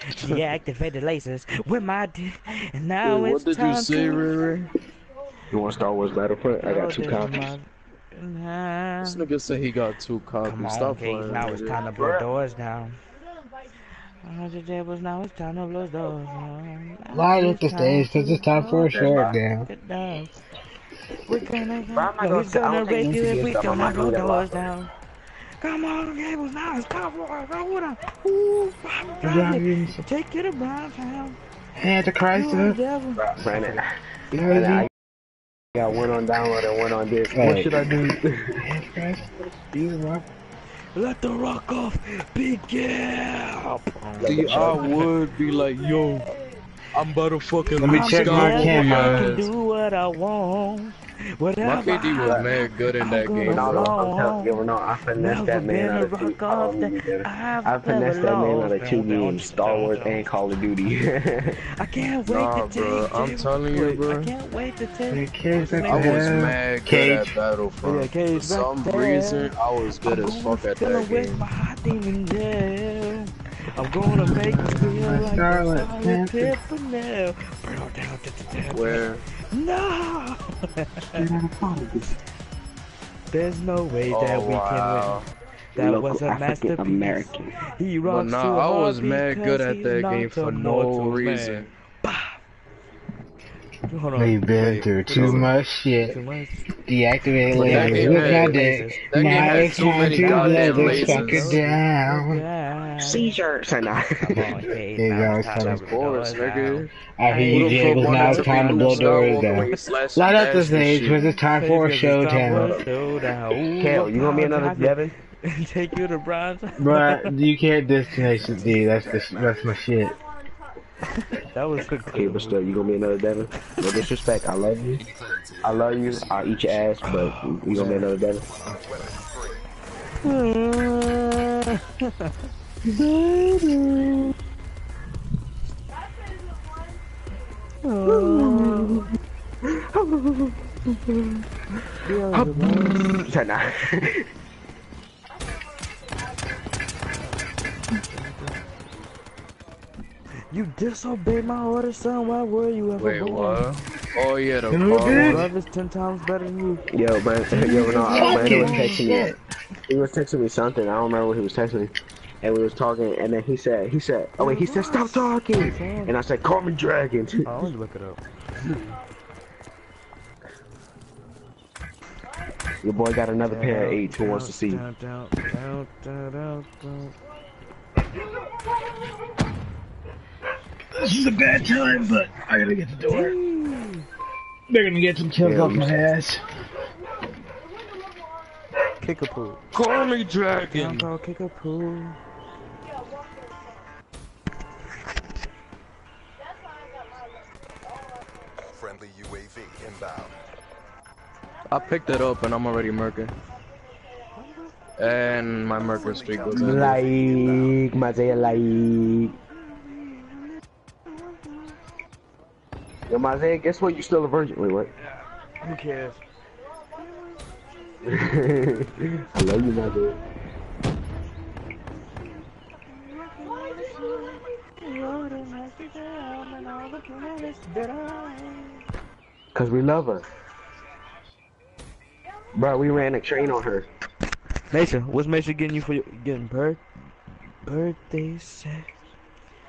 S3: Deactivate the lasers with my d and now
S1: Wait,
S3: it's
S1: what did
S3: time
S1: you say,
S3: to
S1: Riri?
S10: You want Star Wars Battlefront? I got two copies.
S3: my-
S1: This nigga said he got two copies.
S3: Come on,
S1: Stop
S3: Kate,
S1: playing.
S3: now it's time to blow doors down.
S2: Light up
S3: It's
S2: the
S3: time
S2: stage, cause it's time for a
S3: to
S2: short
S3: blow
S2: down.
S3: it down. We're gonna,
S10: But I'm gonna
S3: he's
S10: say- I
S3: gonna
S10: don't think
S3: break
S10: you
S3: you if we
S10: get stuff. I
S3: gonna blow
S10: do
S3: doors down. Come on, Jables, now it's time for it. Roll it. Ooh, I'm
S2: I'm
S3: driving.
S2: driving.
S3: Take you to Brown Town.
S2: Antichrist.
S3: You are the
S2: uh,
S3: devil.
S10: Brandon,
S2: You
S10: Brandon, I got one on download and one on disc. What should I do?
S2: Antichrist. You rock.
S3: Let the rock off begin.
S1: See, I would be like, yo, I'm about to fucking
S2: Let me check my camera.
S3: I can do what I want. Whatever.
S1: My KD was mad good in that
S3: I'm
S1: game,
S3: gonna
S10: No,
S1: bro.
S10: no, I'm telling you, no, I finessed
S3: Never
S10: that man
S3: been
S10: out
S3: a
S10: of two.
S3: rock
S10: I
S3: off
S10: don't need
S3: that
S10: that.
S3: I've
S10: I finessed
S3: never
S10: that man out of
S3: lost.
S10: two games, Star Wars and Call of Duty.
S3: I can't wait
S1: Nah,
S3: to take
S1: bro, I'm
S3: Jim-
S1: telling you,
S3: wait,
S1: bro.
S3: I can't wait to
S2: Hey,
S3: take.
S2: kids,
S3: what's his
S2: I
S1: I
S3: name?
S1: was
S2: Yeah.
S1: mad good
S2: Cage.
S1: at Battlefront.
S3: Yeah, Cage
S1: For some
S3: back there.
S1: reason, I was good
S3: I'm
S1: as
S3: gonna
S1: fuck at
S3: fill
S1: that
S3: it with
S1: game.
S3: my hot demon gel. I'm gonna make you feel
S2: My
S3: like
S2: Scarlet
S3: a solid
S2: Panther.
S3: Pimpernel. Burn down, down, down, down.
S1: Where,
S3: No! There's no way oh, that
S1: oh
S3: we
S1: wow.
S3: can win. That
S10: Local
S3: was a
S10: African
S3: masterpiece.
S10: American.
S3: He
S1: But
S3: rocks
S1: nah,
S3: too
S1: I was mad good at
S3: he's
S1: that
S3: not
S1: game for no reason.
S3: man. Hold on.
S2: We've been through too
S3: wait.
S2: much
S3: Too
S2: shit.
S3: much.
S2: Deactivate
S1: But that
S2: lasers
S1: game
S2: with my
S1: had-
S2: dick.
S1: that game
S2: Now
S1: had
S2: it's
S1: too
S2: time
S1: many
S2: to blow
S1: goddamn
S2: this
S1: lasers.
S2: fucker down.
S3: Yeah.
S10: Seizure. Say nah.
S3: Come on, Kate.
S2: Hey,
S3: now
S2: guys,
S3: it's time
S2: tell
S3: to
S2: us.
S1: Of
S3: blow
S1: course,
S3: it
S1: nigga.
S3: down.
S2: I hear
S1: Who
S2: you,
S1: the fuck
S2: Jables. Now
S1: wanted
S2: it's
S1: to
S2: time to
S1: be
S2: blow
S1: Luke
S2: doors
S1: Skywalker
S2: down.
S1: when he slashed
S2: Light up
S1: dash
S2: the
S1: and
S2: stage,
S1: shit?
S2: cause it's time for a
S3: Because it's time for
S2: showdown.
S3: a showdown. Ooh,
S10: Kale, you gonna be another
S3: I'll
S10: Devin?
S3: Take you to Bronze.
S2: But you can't destination D. That's the that's my shit.
S3: That was good.
S10: Okay, but still, you gonna be another Devin? No disrespect, I love you. I love you. I'll eat your ass, but you gonna be another Devin? Say nah.
S3: You disobeyed my order, son. Why were you ever
S1: Wait,
S3: born?
S1: what? Oh yeah, the
S2: Who
S1: car.
S2: did?
S3: Love is ten times better than you.
S10: Yo, but yo, no, Brandon was texting me. He was texting me something. I don't remember what he was texting me. And we was talking, and then he said, he said, oh wait, he said, stop talking. And I said, call me Dragon.
S3: I always look it up.
S10: Your boy got another pair of eights who wants to see.
S2: This is a bad time, but I gotta get the door. They're gonna get some kills
S10: Yeah,
S2: off
S10: you
S2: my
S10: said-
S2: ass.
S3: Kickapoo.
S1: Call me
S3: Down,
S1: Dragon.
S3: call Kickapoo.
S4: Friendly UAV inbound.
S1: I picked it up and I'm already murking. And my murker streak was in.
S10: Like, Mazaya, like. Yo, Mazaya, guess what? You still a virgin. Wait, what?
S3: Who cares?
S10: I love you, my Mazaya. Cause we love her. Bro, we ran a train on her.
S3: Mason, what's Mason getting you for your, getting birth birthday sex?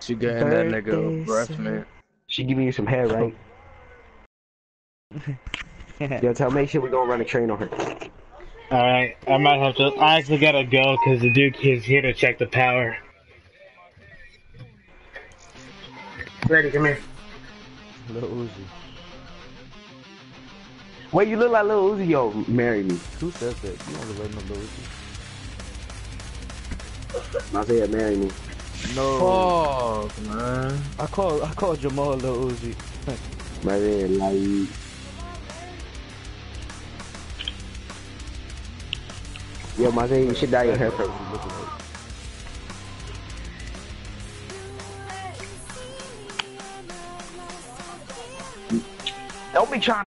S1: She getting that nigga
S3: Birthday
S1: a breath,
S3: sex.
S1: Man.
S10: She giving you some hair, right? Yo, tell Mason we gonna run a train on her.
S2: Alright, I might have to. I actually gotta go because the Duke is here to check the power.
S10: Ready, come here.
S3: Little Uzi.
S10: Wait, you look like Little Uzi. Yo, marry me.
S3: Who says that? You don't relate no Lil Uzi.
S10: Isaiah, marry me.
S3: No.
S1: Fuck, man.
S3: I call I call Jamal Lil Uzi.
S10: Isaiah, like. Yo, Isaiah, you should dye your hair first. Don't be trying